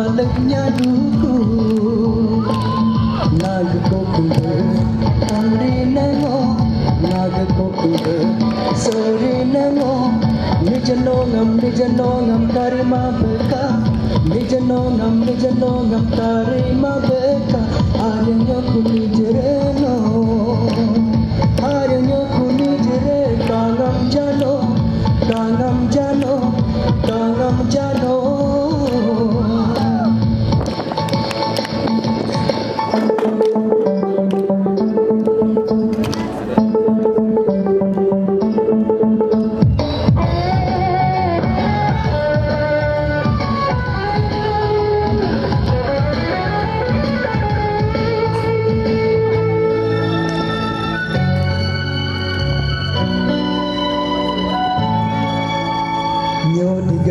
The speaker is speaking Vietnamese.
Kalaknya duku Naga kokunga Amri nango Naga kokunga karima beka Nijanongam nijanongam nijano karima beka Aryanyo kunijireno